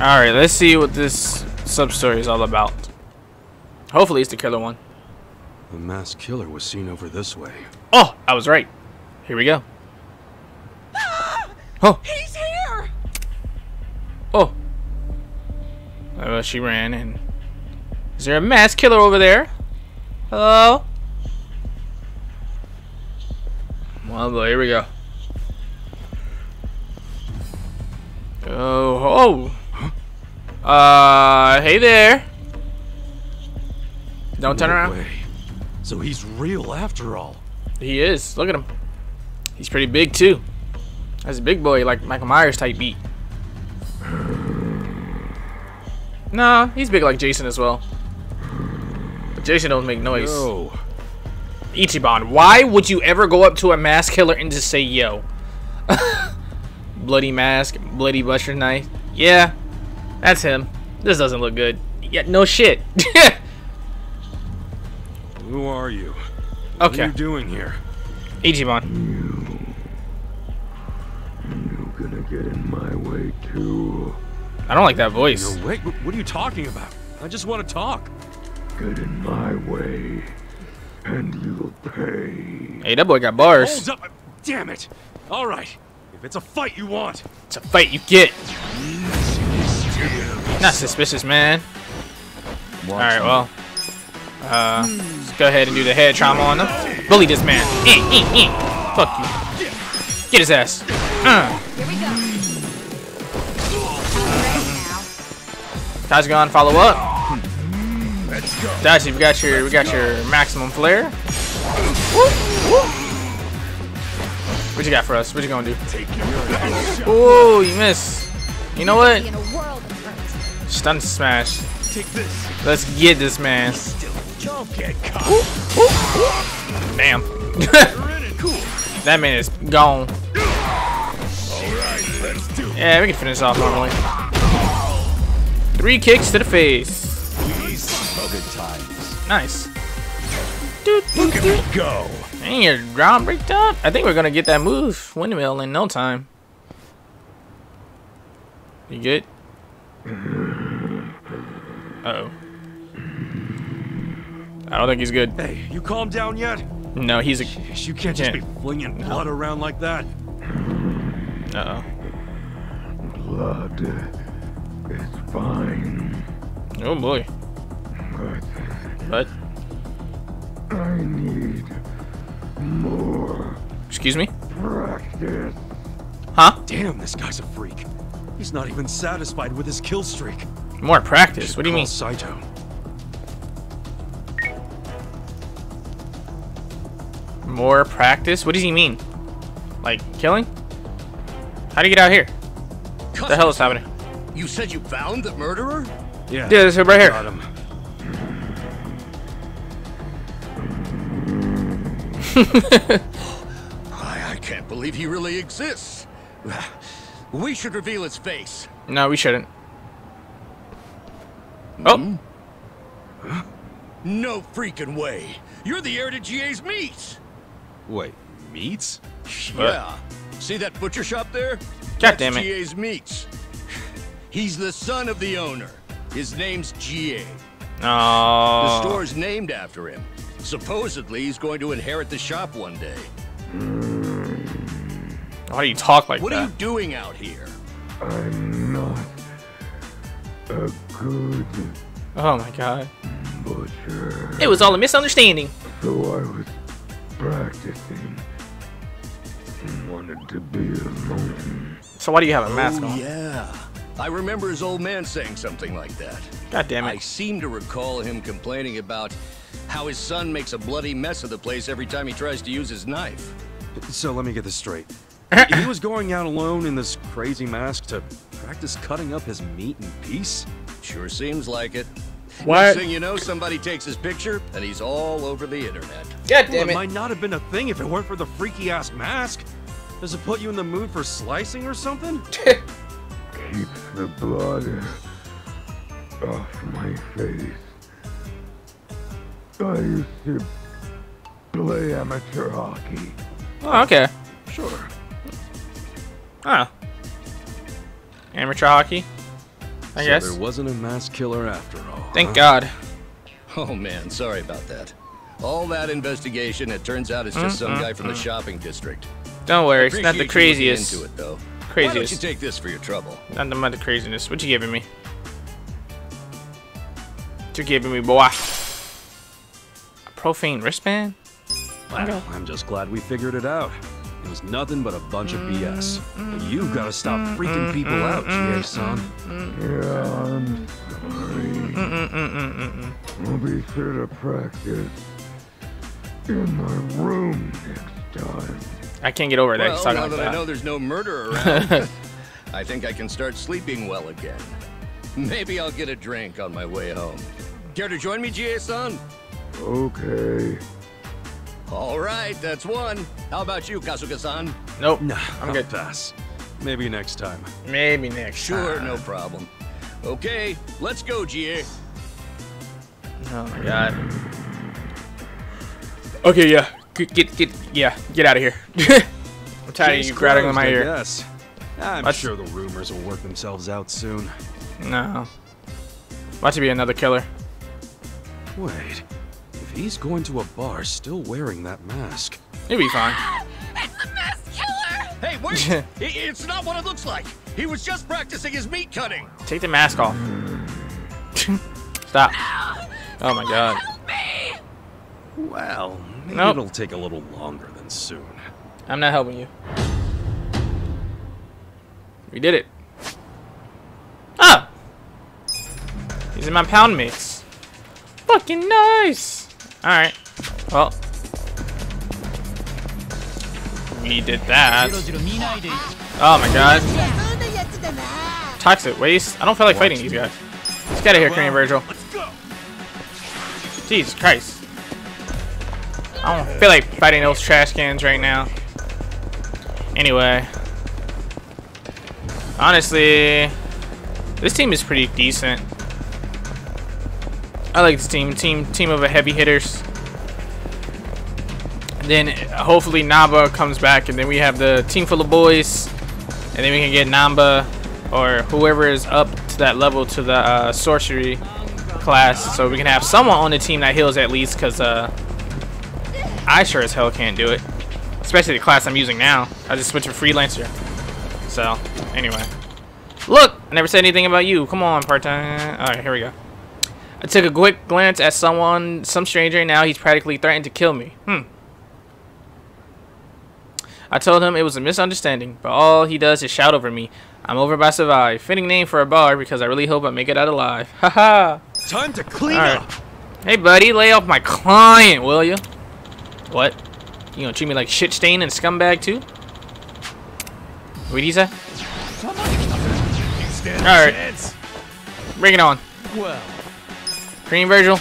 Alright, let's see what this sub-story is all about. Hopefully it's the killer one. The masked killer was seen over this way. Oh, I was right. Here we go. Oh, He's here! oh. Oh, she ran and... Is there a mass killer over there? Hello? Well, boy, here we go. Oh, oh. Uh, hey there. Don't turn No around. way. So he's real after all. He is. Look at him. He's pretty big too. That's a big boy, like Michael Myers type beat. Nah, he's big like Jason as well. But Jason don't make noise. Yo. Ichiban, why would you ever go up to a mask killer and just say yo? bloody mask, bloody butcher knife. Yeah, that's him. This doesn't look good. Yeah, no shit. Who are you? What okay, are you doing here? Ichiban. You gonna get in my way too? I don't like that voice. No, wait, what are you talking about? I just want to talk. Get in my way, and you'll pay. Hey, that boy got bars. Hold up! Damn it! All right, if it's a fight you want, It's a fight you get. Not suspicious, man. Alright, well. Uh, let's go ahead and do the head trauma on them. Bully this man. Eh, eh, eh. Fuck you. Get his ass. Uh. Here we go. Ready now. Tajigan, follow up. Dachi, we got your we got your maximum flare. What you got for us? What you gonna do? Oh, you miss. You know what? Stun smash. take this. Let's get this man. Damn. You're in it. Cool. that man is gone. All right, let's do it. Yeah, we can finish off normally. Three kicks to the face. These are good times. Nice. Doot, doot, doot. Go. And your ground breaked up. I think we're gonna get that move windmill in no time. You good? Uh oh. I don't think he's good. Hey, you calm down yet? No, he's a. Jeez, You can't just Yeah. be flinging blood around like that. Uh Blood. It's fine. oh. Oh boy. But But I need more excuse me. practice. Huh? Damn, this guy's a freak. He's not even satisfied with his kill streak. More practice. What do you mean? Saito. More practice? What does he mean? Like killing? How do you get out here? What the hell is happening? You said you found the murderer? Yeah. Yeah, this is right here. Got him. I, I can't believe he really exists. We should reveal his face. No, we shouldn't. Oh, No freaking way. You're the heir to GA's meats. Wait, meats? What? Yeah. See that butcher shop there? God That's damn it. GA's meats. He's the son of the owner. His name's GA. The store's named after him. Supposedly, he's going to inherit the shop one day. Why do you talk like What that? What are you doing out here? I'm not a good Oh my god. butcher. It was all a misunderstanding. So I was practicing. and Wanted to be alone. So why do you have a oh, mask oh, on? yeah. I remember his old man saying something like that. God damn it. I seem to recall him complaining about how his son makes a bloody mess of the place every time he tries to use his knife. So let me get this straight. He was going out alone in this crazy mask to practice cutting up his meat in peace? Sure seems like it. What? Next thing you know, somebody takes his picture and he's all over the internet. God Well, it might not have been a thing if it weren't for the freaky ass mask. Does it put you in the mood for slicing or something? Keeps the blood off my face. I used to play amateur hockey. Oh, okay. Sure. Huh. Amateur hockey. I so guess. there wasn't a mass killer after all. Thank huh? God. Oh man, sorry about that. All that investigation, it turns out it's just some guy from the shopping district. Don't worry, it's not the Appreciate you looking craziest. Into it though. Why don't you Craziest. take this for your trouble? Not the amount of craziness. What you giving me? What you giving me, boy? A profane wristband? Well, I'm just glad we figured it out. It was nothing but a bunch of mm-hmm. BS. But you've got to stop mm-hmm. freaking people out, GA-san. Yeah, I'm mm-hmm. sorry. I'll be sure to practice in my room next time. I can't get over that. Well, now like that I know there's no murder around, I think I can start sleeping well again. Maybe I'll get a drink on my way home. Care to join me, GA-san? Okay. All right, that's one. How about you, Kasuga-san? Nope. Nah, I'm I'll good. pass. Maybe next time. Maybe next. Sure, time. no problem. Okay, let's go, GA. Oh my god. Okay, yeah. Get, get, get yeah, get out of here. I'm tired Case of you grabbing in my I ear. guess. I'm Let's- sure the rumors will work themselves out soon. No. About to be another killer. Wait, if he's going to a bar still wearing that mask, He'll be fine. It's the masked killer! Hey, wait! It's not what it looks like. He was just practicing his meat cutting. Take the mask off. Stop. Oh my god. well, maybe Nope. it'll take a little longer than soon. I'm not helping you. We did it. Ah! These are my pound mix. Fucking nice! Alright. Well. We did that. Oh my god. Toxic waste. I don't feel like fighting these guys. Let's get out of here, Korean Vergil. Jesus Christ. I don't feel like fighting those trash cans right now. Anyway. Honestly, this team is pretty decent. I like this team. Team team of a heavy hitters. Then hopefully Namba comes back and then we have the team full of boys. And then we can get Namba or whoever is up to that level to the uh, sorcery class. So we can have someone on the team that heals at least because uh, I sure as hell can't do it. Especially the class I'm using now. I just switched to freelancer. So, anyway. Look! I never said anything about you. Come on, part-time. Alright, here we go. I took a quick glance at someone, some stranger, and now he's practically threatened to kill me. Hmm. I told him it was a misunderstanding, but all he does is shout over me. I'm over by survive. Fitting name for a bar because I really hope I make it out alive. Haha. Time to clean Alright. up! Hey, buddy, lay off my client, will you? What? You gonna treat me like shit stain and scumbag too? What did he say? Alright. Bring it on. Well, Green Vergil,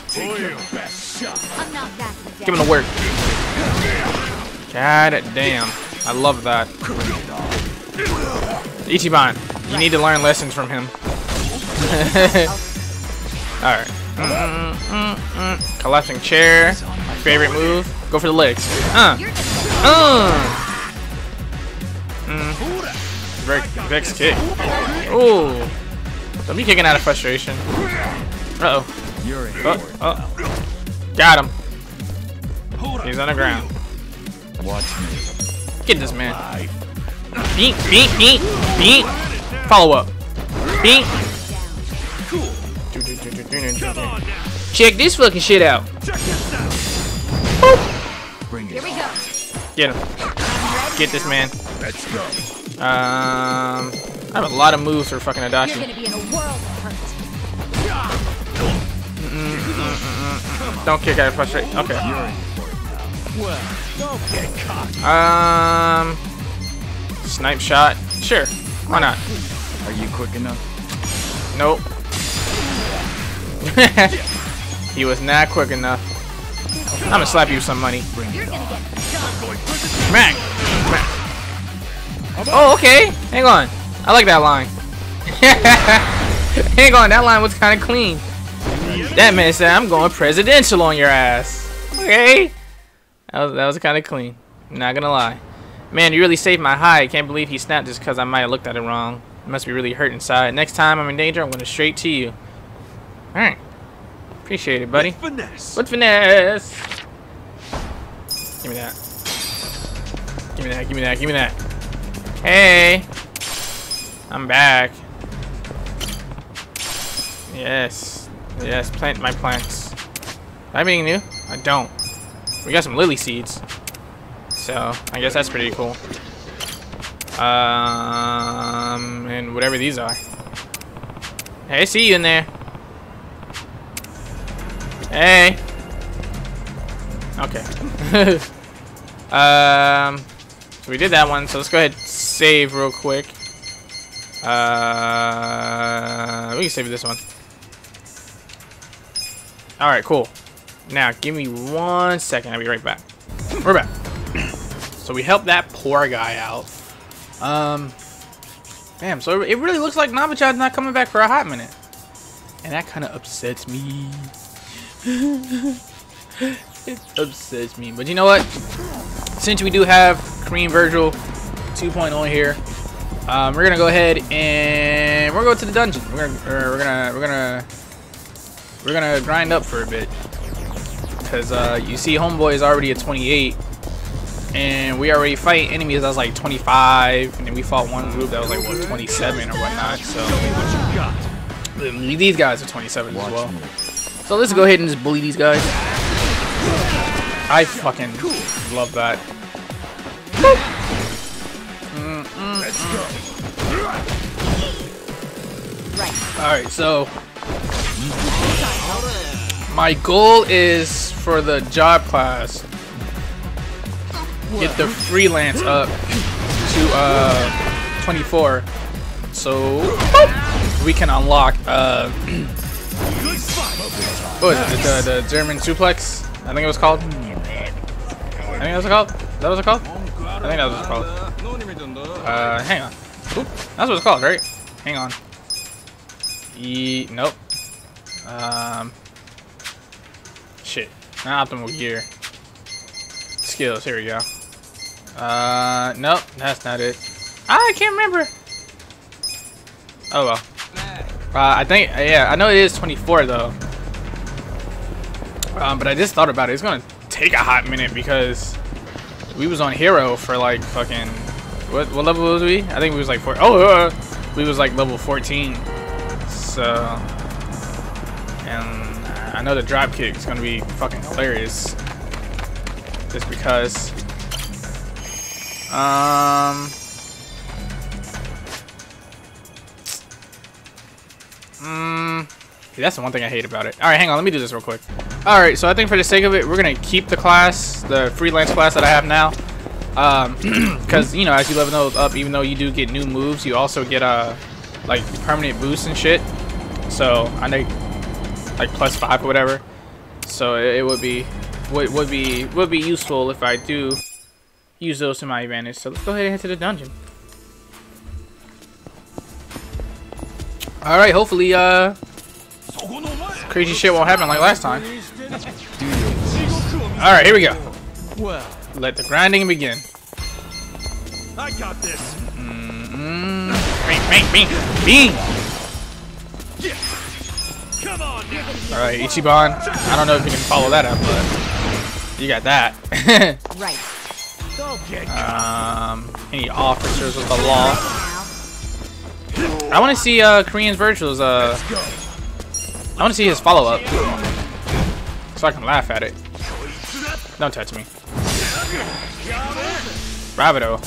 give him the work. God damn. I love that. Ichiban, you need to learn lessons from him. Alright. Mm, mm, mm. Collapsing chair. My favorite move. Go for the legs. Uh. Uh. Mm. Vex, Vex kick. Ooh. Don't be kicking out of frustration. Uh oh. You're in. Oh, oh. Got him. He's on the ground. Watch me. Get this man. Beat, beat, beat, beat. Follow up. Beat. Check this fucking shit out. Bring Here we go. Get him. Get this man. Let's go. Um, I have a lot of moves for fucking You're Adachi. gonna be in a world of hurt. Don't kick out of frustration. Okay. Well, don't get cocky. Um, snipe shot. Sure. Why not? Are you quick enough? Nope. he was not quick enough. I'm gonna slap you with some money. You're gonna get Smack. Smack. Oh, okay. Hang on. I like that line. Hang on. That line was kind of clean. That man said, "I'm going presidential on your ass." Okay. That was that was kind of clean. Not gonna lie. Man, you really saved my hide. Can't believe he snapped just because I might have looked at it wrong. You must be really hurt inside. Next time I'm in danger, I'm going to straight to you. Alright. Appreciate it, buddy. Finesse. What finesse? Give me that. Give me that, give me that, give me that. Hey! I'm back. Yes. Yes, plant my plants. Am I being new? I don't. We got some lily seeds. So, I guess that's pretty cool. Um, and whatever these are. Hey, I see you in there. Hey. Okay. um, so we did that one. So let's go ahead and save real quick. Uh, we can save this one. All right, cool. Now, give me one second. I'll be right back. We're back. so we helped that poor guy out. Um, damn. So it really looks like Nabachad's not coming back for a hot minute, and that kind of upsets me. it upsets me. But you know what? Since we do have Korean Vergil 2.0 here, um, we're gonna go ahead and we're going to the dungeon. We're gonna, we're gonna, we're gonna, we're gonna grind up for a bit because uh, you see, Homeboy is already at 28, and we already fight enemies that was like 25, and then we fought one group that was like what 27 or whatnot. So these guys are 27 as well. So let's go ahead and just bully these guys. I fucking love that. Mm, mm, mm. Alright, so my goal is for the job class. Get the freelance up to uh 24 so we can unlock uh the, the, German suplex? I think it was called. I think that was called. That was it called? I think that was called. Uh hang on. Oop, that's what it's called right? Hang on. E nope. Um not optimal gear skills here we go uh, nope, that's not it. I can't remember. Oh well. Uh, I think, yeah, I know it is 24 though. Um, but I just thought about it. It's gonna take a hot minute because we was on hero for like fucking what what level was we? I think we was like four. Oh, uh, we was like level 14. So, and I know the drop kick is gonna be fucking hilarious. Just because. Um. Mm, that's the one thing I hate about it. All right, hang on. Let me do this real quick. All right, so I think for the sake of it, we're gonna keep the class, the freelance class that I have now, um, because you know, as you level those up, even though you do get new moves, you also get a uh, like permanent boosts and shit. So I know, like plus five or whatever. So it, it would be would would be would be useful if I do use those to my advantage. So let's go ahead and head to the dungeon. Alright, hopefully, uh, crazy shit won't happen like last time. Alright, here we go. Let the grinding begin. I got this. Mm -hmm. Bing, bing, bing, bing! Come on Alright, Ichiban. I don't know if you can follow that up, but you got that. right. Um, any officers of the law? I want to see uh, Korean's Vergil's. Uh, I want to see his follow up, so I can laugh at it. Don't touch me. Bravado.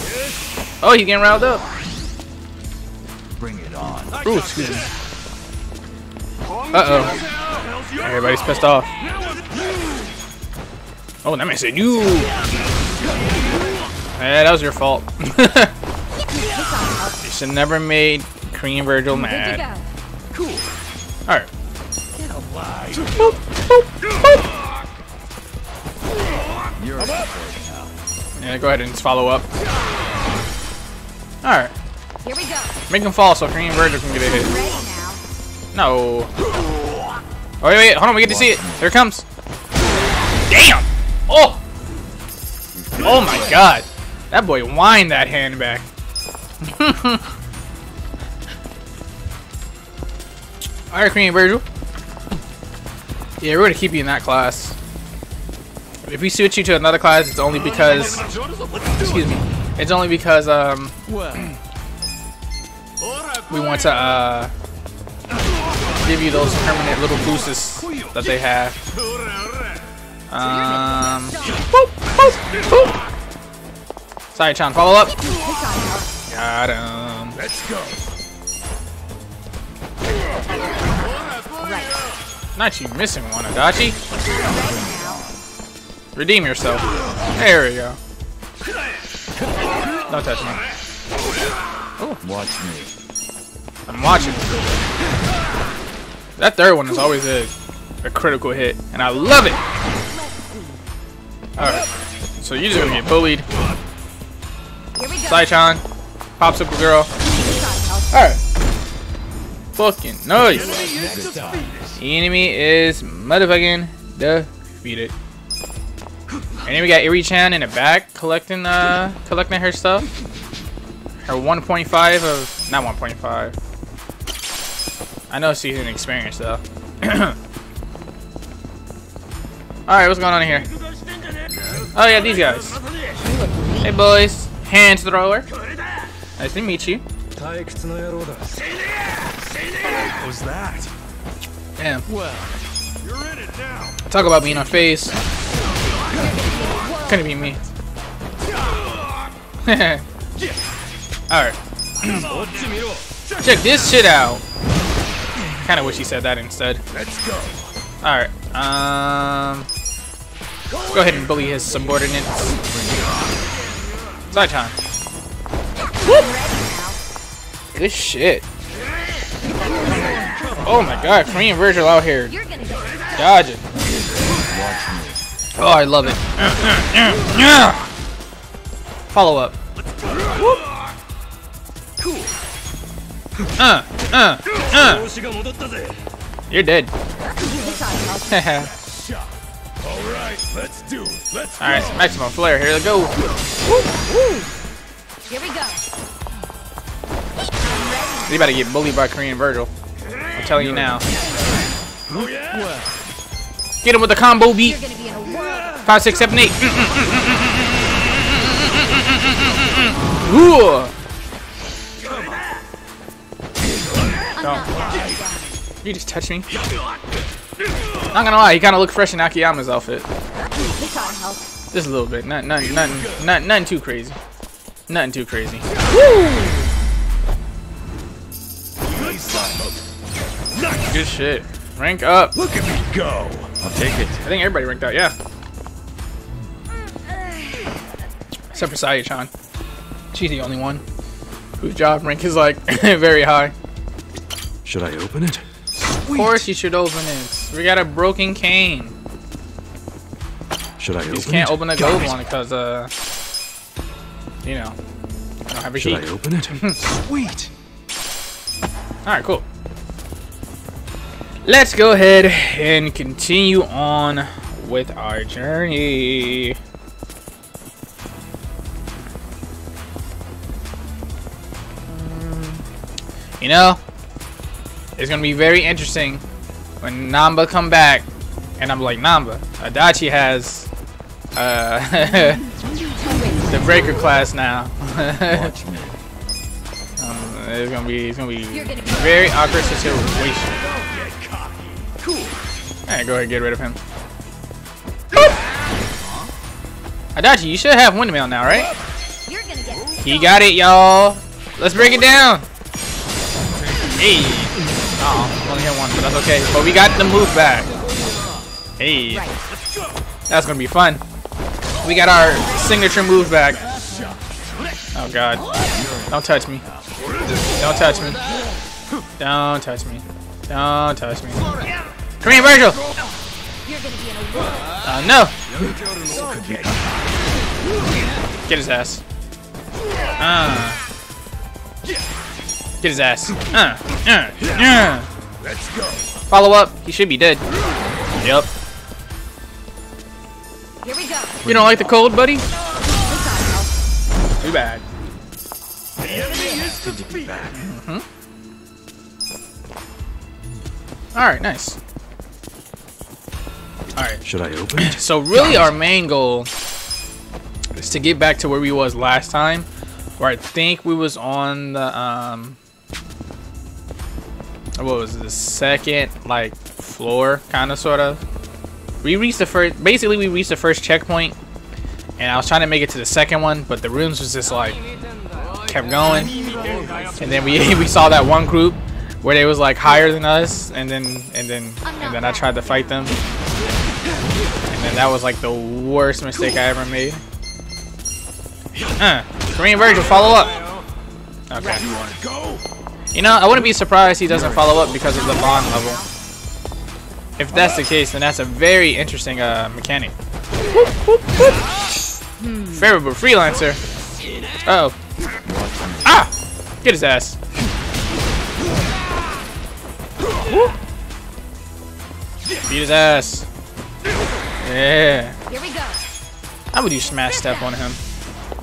Oh, he's getting riled up. Bring it on. Ooh, excuse me. Uh oh. Everybody's pissed off. Oh, that man said you. Yeah, that was your fault. you should never made Korean Vergil mad. Cool. Alright. You're now. Yeah, go ahead and just follow up. Alright. Here we go. Make him fall so Korean Vergil can get a hit. No. Oh, wait, wait, hold on, we get to see it. Here it comes. Damn! Oh! Oh my god. That boy whined that hand back. Alright, Korean Vergil. Yeah, we're gonna keep you in that class. If we switch you to another class, it's only because excuse me. It's only because um we want to uh give you those permanent little boosts that they have. Um boop, boop, boop. Sorry, Chan, follow up. Got him. Let's go. Not you missing one, Adachi. Redeem yourself. There we go. Don't touch me. Oh, Watch me. I'm watching. That third one is always a, a critical hit, and I love it. Alright. So you're just gonna get bullied. Saichan, Popsicle Girl. Alright. Fucking nice. Enemy is motherfucking defeated. And then we got Eri-chan in the back collecting uh collecting her stuff. Her 1.5 of not 1.5. I know she's experience though. Alright, what's going on here? Oh yeah, these guys. Hey boys. Hand thrower. Nice to meet you. What was that? Damn. Well, you're in it now. Talk about being on face. Couldn't be me. Alright. Check this shit out. Kinda wish he said that instead. Let's go. Alright. Um let's go ahead and bully his subordinates. Side time. Good shit. Oh my god, Korean Vergil out here You're gonna get dodging. Oh, I love it. Follow up. Uh, uh, uh. You're dead. Alright, let's do it. Let's maximum flare. Here we go. Here we go. You about to get bullied by Korean Vergil. I'm telling you now. Oh yeah. Get him with the combo beat. You're gonna be in a world. Five, six, seven, eight. Ooh. You just touch me. Not gonna lie, he kind of looked fresh in Akiyama's outfit. This ought to help. Just a little bit. Not, not, nothing, not, nothing too crazy. Nothing too crazy. Good shit. Rank up. Look at me go. I'll take it. I think everybody ranked out, yeah. Except for Sayu-chan. She's the only one whose job rank is like very high. Should I open it? Of course you should open it. We got a broken cane. Should I You open just can't it? open the gold one because, uh, you know, you don't have a Should key. I open it? Sweet. Alright, cool. Let's go ahead and continue on with our journey. You know, it's gonna be very interesting when Namba come back, and I'm like, Namba, Adachi has uh, the breaker class now. Um, it's gonna be it's gonna be You're gonna be- very awkward situation. Alright, go ahead and get rid of him. Adachi, you should have windmill now, right? You're gonna get. He got it, y'all. Let's break it down. Hey. Oh, only hit one, but that's okay. But we got the move back. Hey. That's gonna be fun. We got our signature move back. Oh god. Don't touch me. Don't touch me. Don't touch me. Don't touch me. Vergil! In a world. Uh, no! Get his ass. Uh. Get his ass. Uh, uh, uh. Let's go. Follow up. He should be dead. Yep. Here we go. You don't like the cold, buddy? This ought to help. Too bad. The enemy is defeated. Alright, nice. Alright. Should I open it? So really our main goal is to get back to where we was last time. Where I think we was on the um what was it, the second like floor kinda sorta. We reached the first basically we reached the first checkpoint and I was trying to make it to the second one, but the rooms was just like kept going. And then we we saw that one group where they was like higher than us and then and then and then I tried to fight them. And then that was like the worst mistake I ever made. Uh, Korean Vergil, follow up. Okay. You know, I wouldn't be surprised he doesn't follow up because of the bond level. If that's the case, then that's a very interesting uh, mechanic. Favorable freelancer. Uh oh. Ah! Get his ass. Beat his ass. Yeah. Here we go. How would you smash step on him?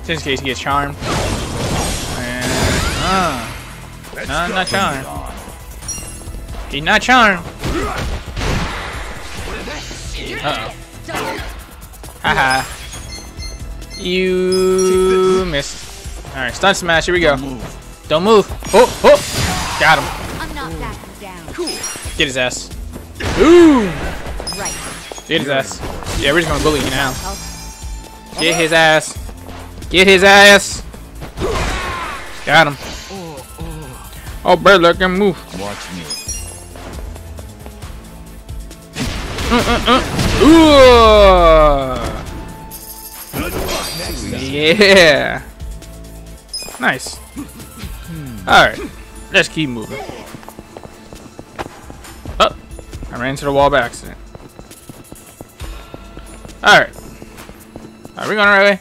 Just in case he gets charmed. And, uh, no, I'm not charmed. He's not charmed. Uh oh. Haha. You missed. Alright, stun smash. Here we go. Don't move. Oh, oh. Got him. I'm not backing down. Get his ass. Ooh. Right. Get his ass. Yeah, we're just gonna bully you now. Get his ass. Get his ass. Got him. Oh, bird, let him move. Watch me. Uh, uh, uh. Ooh. Yeah. Nice. Hmm. Alright. Let's keep moving. Oh. I ran into the wall by accident. Alright. Are we going the right way?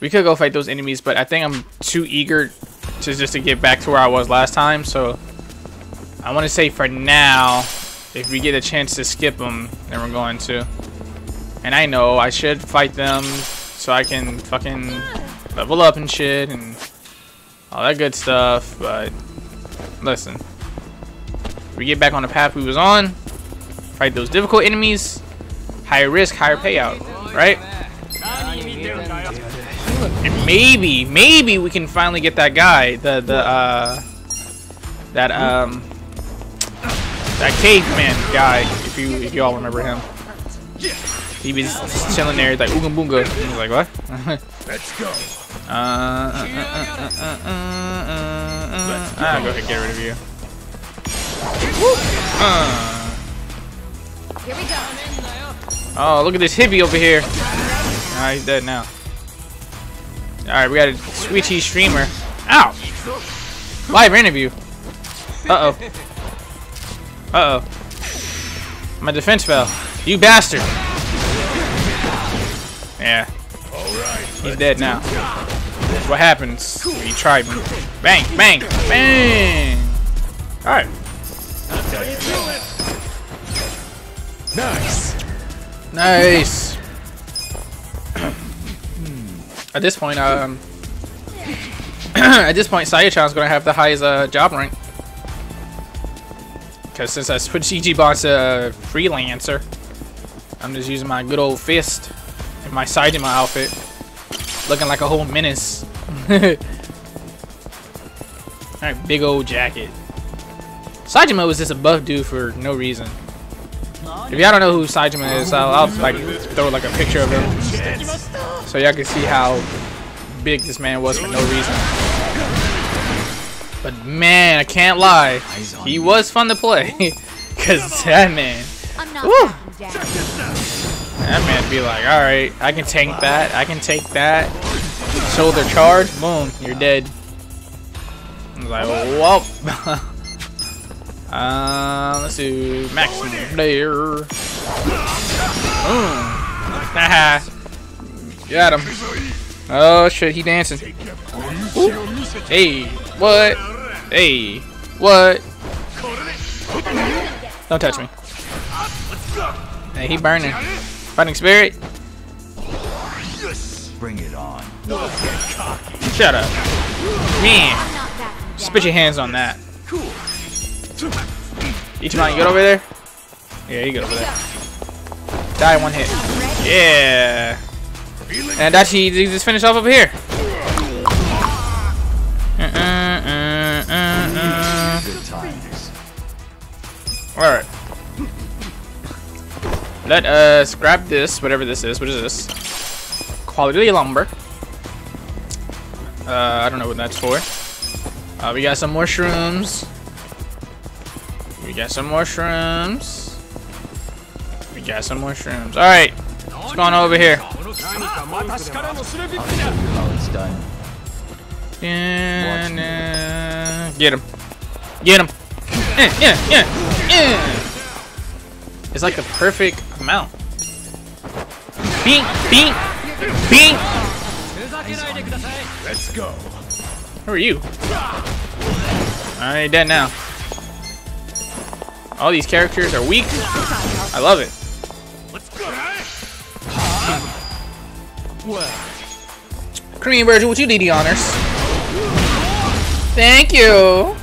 We could go fight those enemies, but I think I'm too eager to just to get back to where I was last time, so I want to say for now, if we get a chance to skip them, then we're going to. And I know I should fight them so I can fucking level up and shit and all that good stuff, but listen. We get back on the path we was on, fight those difficult enemies, higher risk, higher payout, right? And maybe, maybe we can finally get that guy, the the uh that um that caveman guy, if you if you all remember him. He was just chilling there, like ooga boonga. He was like, what? Let's go. Uh, uh, uh, uh, uh, uh, uh, uh, ah, go ahead, get rid of you. Uh, Here we go. oh, look at this hippie over here. Ah, he's dead now. Alright, we got a switchy streamer. Ow! Live interview. Uh-oh. Uh-oh. My defense fell. You bastard! Yeah. He's dead now. That's what happens when you try me. Bang, bang, bang! Alright. Nice. Nice. At this point, um, at this point, Sayachan's gonna have the highest uh, job rank. Cause since I switched Ichiban to uh, freelancer, I'm just using my good old fist and my Saitama outfit, looking like a whole menace. Alright, big old jacket. Saitama was just a buff dude for no reason. If y'all don't know who Saitama is, I'll, I'll like throw like a picture of him so y'all can see how big this man was for no reason. But man, I can't lie, he was fun to play. Cause that man, I'm not Woo. that man be like, all right, I can tank that, I can take that. Shoulder charge, boom, you're dead. I was like, whoa. uh, let's do maximum there. Boom. Haha. Got him. Oh shit, he dancing. Ooh. Hey, what? Hey, what? Don't touch me. Hey, he burning. Fighting spirit. Bring it on. Shut up. Man, I'm not backing down. spit your hands on that. Ichiban, you good over there? Yeah, you good over there. Die one hit. Yeah. And actually, you just finish off over here. Uh, uh, uh, uh, uh. Alright. Let us grab this, whatever this is. What is this? Quality lumber. Uh, I don't know what that's for. We got some more shrooms. We got some more shrooms. We got some more shrooms. Alright. What's going on over here? Oh, it's done. Get him. Get him. Yeah, yeah, yeah. It's like the perfect amount. Bing, bing, bing. Let's go. Who are you? I ain't dead now. All these characters are weak. I love it. Creamy Vergil, would you do the honors? Thank you.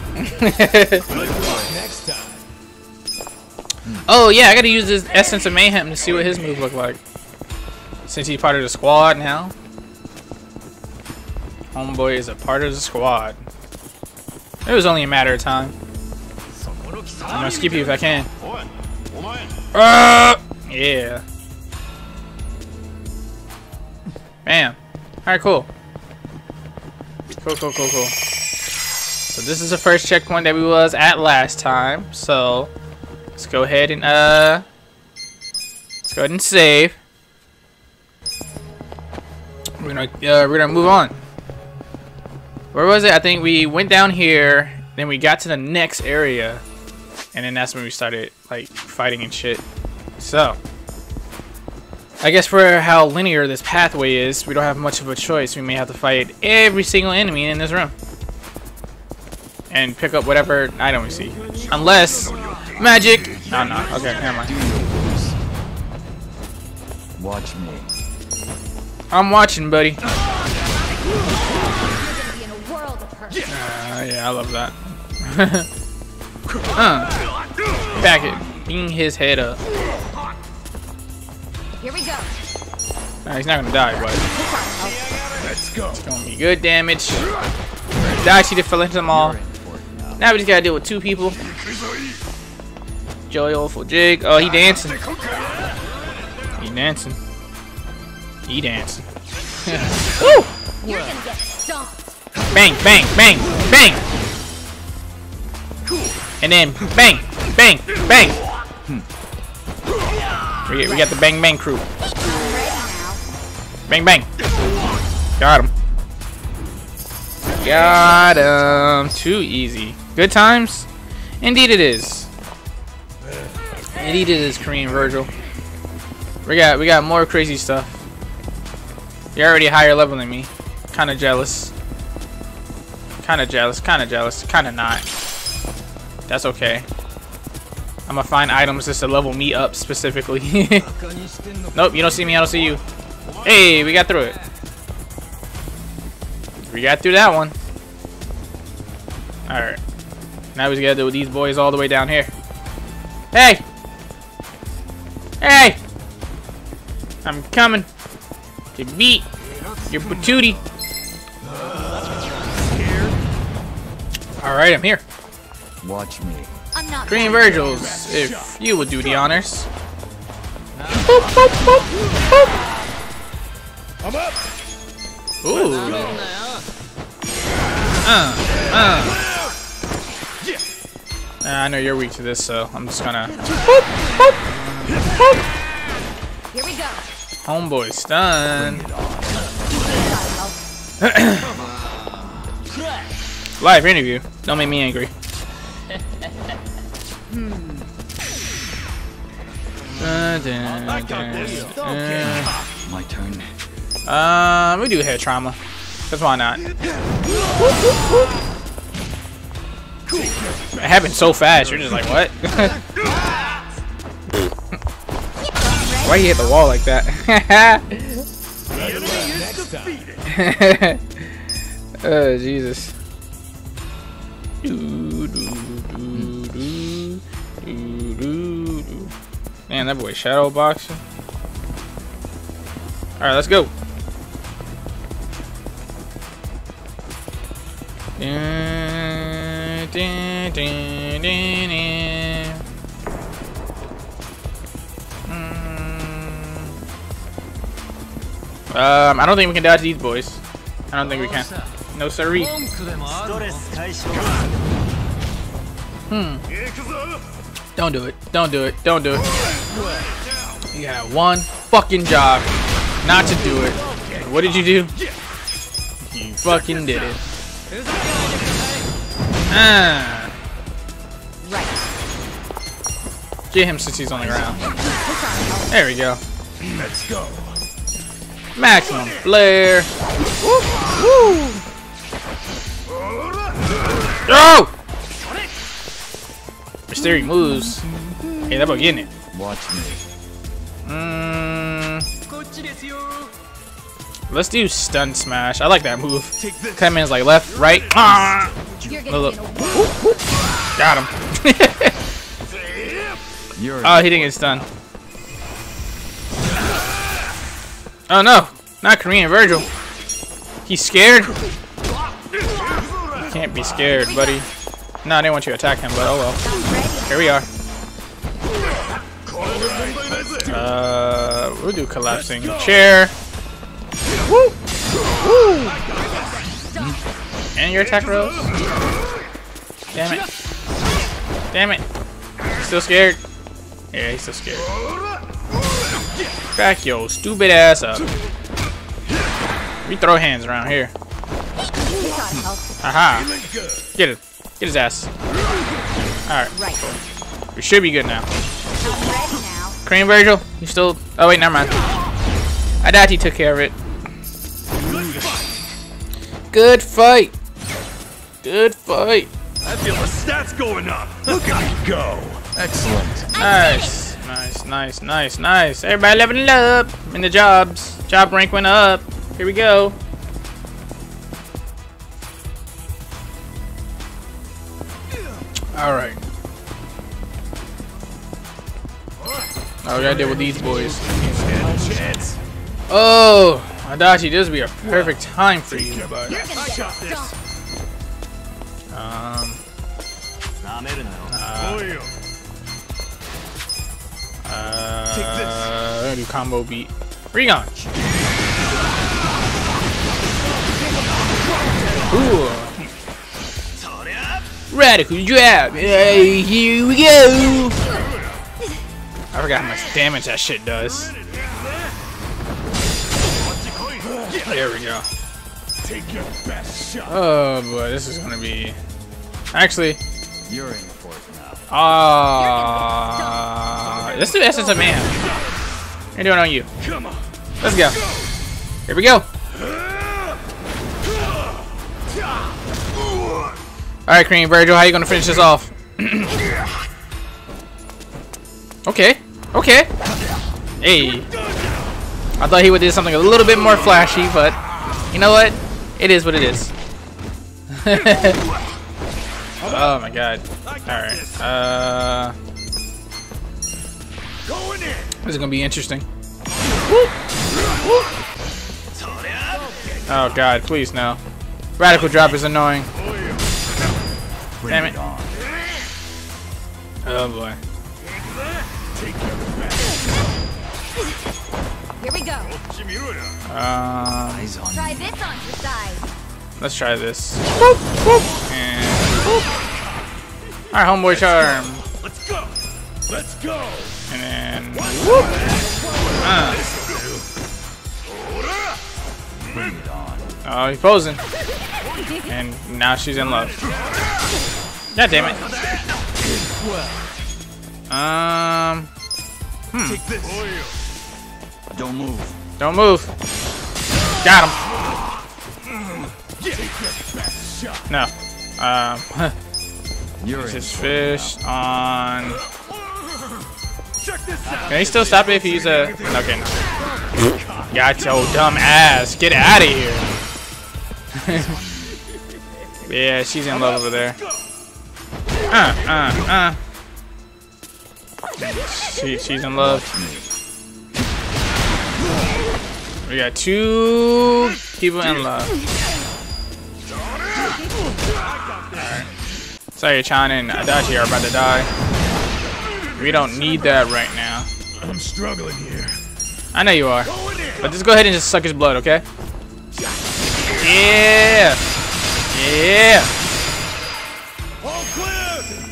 oh yeah, I gotta use this Essence of Mayhem to see what his moves look like. Since he's part of the squad now. Homeboy is a part of the squad. It was only a matter of time. I'm gonna skip you if I can. Uh, yeah. Bam. Alright, cool. Cool, cool, cool, cool. So this is the first checkpoint that we was at last time. So let's go ahead and uh let's go ahead and save. We're gonna uh, we're gonna move on. Where was it? I think we went down here, then we got to the next area, and then that's when we started like fighting and shit. So, I guess for how linear this pathway is, we don't have much of a choice. We may have to fight every single enemy in this room. And pick up whatever item we see. Unless, magic! Oh no, okay, never mind. Watch me. I'm watching, buddy. You're gonna be in a world of hurt. Uh, yeah, I love that. uh, back it. Being his head up. Here we go. Nah, he's not gonna die, but Let's go. it's gonna be good damage. Daichi to fill into them all. Now we just gotta deal with two people. Joey Joyful Jig. Oh, he dancing. He dancing. He dancing. Woo! You're gonna get stomped. Bang, bang, bang, bang. And then bang, bang, bang. Hmm. We, we got the bang bang crew. Bang bang. Got him. Got him. Too easy. Good times? Indeed it is. Indeed it is, Korean Vergil. We got we got more crazy stuff. You're already higher level than me. Kinda jealous. Kinda jealous, kinda jealous, kinda not. That's okay. I'm gonna find items just to level me up specifically. nope, you don't see me, I don't see you. Hey, we got through it. We got through that one. Alright. Now we just gotta deal with these boys all the way down here. Hey! Hey! I'm coming to beat your patootie. Alright, I'm here. Watch me. I'm not. Green. Vergils, if you would do the honors. I'm up. Ooh. Uh, uh. Uh, I know you're weak to this, so I'm just gonna. Here we go. Homeboy stun. Live interview. Don't make me angry. Uh. My turn. Uh, we do head trauma. Cause why not? It happened so fast. You're just like, what? why you hit the wall like that? oh Jesus. Do, Man, that boy shadow boxing. All right, let's go. Um, I don't think we can dodge these boys. I don't think we can. No siree. Hmm. Don't do it. Don't do it. Don't do it. You got one fucking job not to do it. What did you do? You fucking did it. Ah. Right. Get him since he's on the ground. There we go. Let's go. Maximum flare. Woo! Woo! Oh! Mysterious moves. Hey, that boy getting it. Watch me. Mm, let's do stun smash. I like that move. Ten minutes like left, right. Ah! Look, look. get a Got him. You're oh, he didn't get stunned. Oh no, not Korean Vergil. He's scared. You can't be scared, buddy. No, I didn't want you to attack him, but oh well. Here we are. Uh, we'll do collapsing chair. Woo! Woo! And your attack rose. Damn it. Damn it. Still scared? Yeah, he's still scared. Back yo stupid ass up. We throw hands around here. Aha. Get it. Get his ass. Alright. Right. We should be good now. Now. Korean Vergil, you still. Oh, wait, never mind. I doubt he took care of it. Good fight. Good fight. I feel the stats going up. Look at me go. excellent. Nice. Nice, nice, nice, nice. Everybody leveling up in the jobs. Job rank went up. Here we go. All right. Oh, we gotta deal with these boys. Oh, Adachi, this would be a perfect time for you, but You're gonna get stumped. um, uh, we're gonna do combo beat. Where you going? Ooh. Radical jab. Hey, here we go. I forgot how much damage that shit does. There we go. Take your best shot. Oh boy, this is gonna be. Actually, You're in for it now. ah, let's do Essence of Man. You're doing on you. Come on. Let's go. Here we go. All right, Korean Vergil, how you gonna finish this off? okay, okay. Hey, I thought he would do something a little bit more flashy, but you know what? It is what it is. oh my god. All right. Uh, this is gonna be interesting. Oh god, please no. Radical drop is annoying. Damn it. Oh boy. Here we go. Um, Eyes on Try this on your side. let's try this. And Alright, homeboy charm. Let's go. Let's go. And then whoop. Uh. Bring it on. Oh, he's posing. And now she's in love. God damn it. Um, Take this. Don't move. don't move. Got him. No. Um, You're in. his fish on. Check this out. Can he still stop it if he use a? Okay, no. Got your dumb ass. Get out of here. yeah, she's in love over there. Uh, uh, uh. She, she's in love. We got two people in love. Sorry, Chan and Adachi are about to die. We don't need that right now. I'm struggling here. I know you are. But just go ahead and just suck his blood, okay? Yeah! Yeah!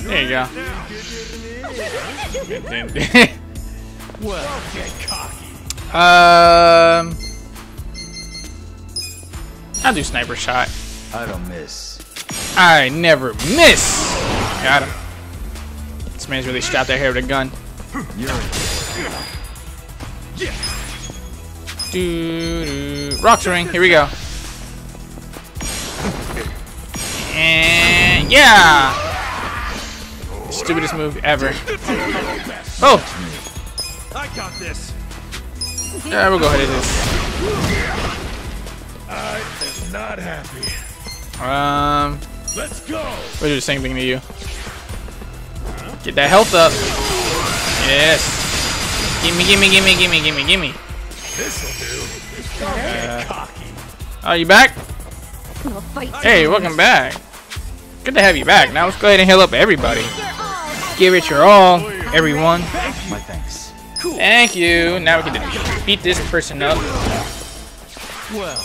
There you go. Well, get cocky. um, I'll do sniper shot. I don't miss. I never miss. Got him. This man's really strapped out here with a gun. You're Doo -doo. Rocks ring. Here we go. And yeah. Stupidest move ever. Oh, I got this. yeah, we'll go ahead and do this. I am not happy. Um, Let's go. we'll do the same thing to you. Get that health up. Yes. Gimme, gimme, gimme, gimme, gimme, gimme. This'll do. cocky. are you back? We'll fight Hey, welcome back. Good to have you back. Now let's go ahead and heal up everybody. You're all Give it your all, everyone. my thanks. Thank you. Now we can beat this person up. Well,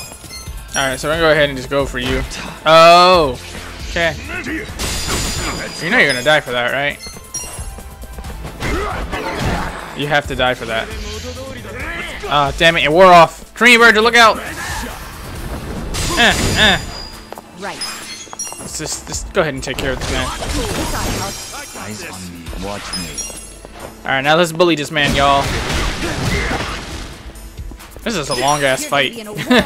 Alright, so we're gonna go ahead and just go for you. Oh. Okay. You know you're gonna die for that, right? You have to die for that. Ah, damn it, it wore off. Creamy Vergil, look out! Eh, eh. right. Let's just, just go ahead and take care of this man. This ought to help. eyes on me. Watch me. Alright, now let's bully this man, y'all. This is a long ass fight. be in a world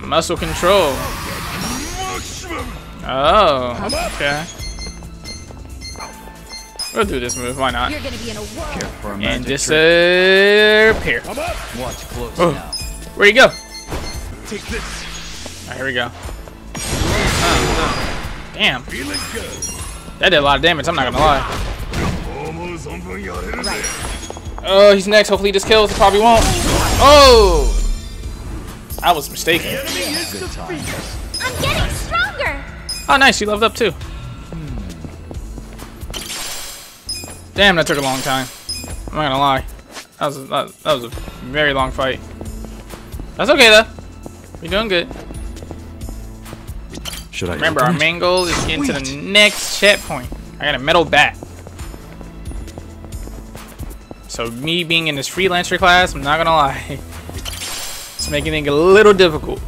Muscle control. Oh, okay. We'll do this move, why not? You're gonna be in a world. For a And magic trick. disappear. Watch close Oh. now. Where you go? Take this. Alright, here we go. Damn, that did a lot of damage, I'm not gonna lie. Oh, he's next, hopefully this kills, it probably won't. Oh! I was mistaken. I'm getting stronger. Oh, nice, you leveled up too. Damn, that took a long time. I'm not gonna lie. That was a, that, that was a very long fight. That's okay though. We're doing good. Should I Remember, our main goal is getting to the next checkpoint. I got a metal bat. So me being in this freelancer class, I'm not gonna lie. It's making things a little difficult.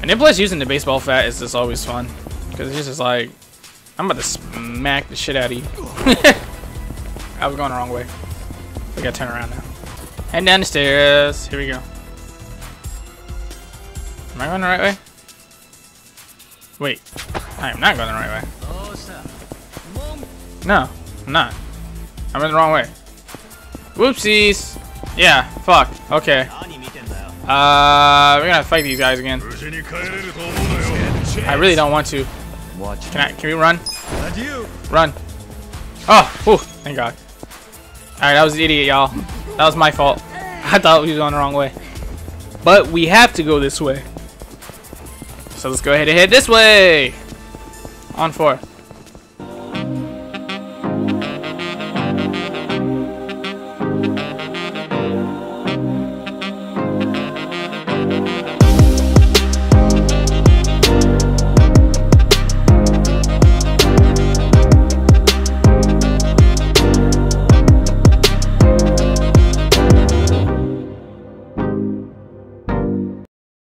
And then plus using the baseball bat is just always fun. Because it's just like, I'm about to smack the shit out of you. I was going the wrong way. We gotta turn around now. Heading down the stairs. Here we go. Am I going the right way? Wait. I am not going the right way. No, I'm not. I'm in the wrong way. Whoopsies. Yeah, fuck. Okay. Uh, we're gonna fight these guys again. I really don't want to. Can I? Can we run? Run. Oh, whew, thank God. Alright, that was the idiot, y'all. That was my fault. I thought we was going the wrong way. But we have to go this way. So let's go ahead and head this way. On four.